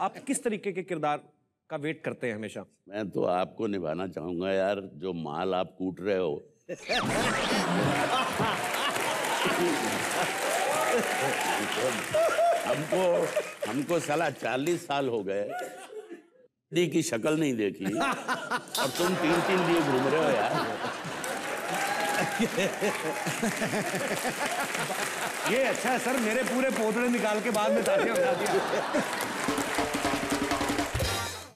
आप किस तरीके के किरदार का वेट करते हैं हमेशा? मैं तो आपको निभाना चाहूँगा यार जो माल आप कूट रहे हो। हमको हमको साला चालीस साल हो गए। दी की शक्ल नहीं देखी। और तुम तीन तीन लिए घूम रहे हो यार। ये अच्छा है सर मेरे पूरे पोतड़े निकाल के बाद में तालियाँ बजा दी